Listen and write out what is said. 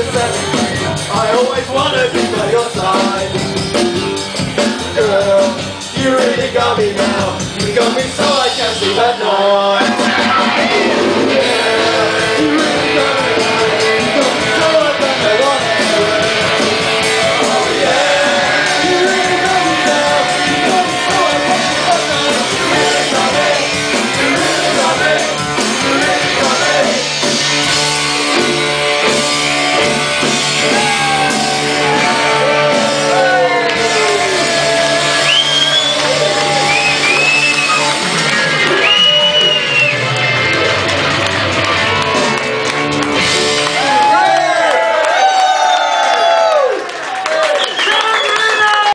I always wanna be by your side. Girl, you really got me now. You got me so I can't sleep at night.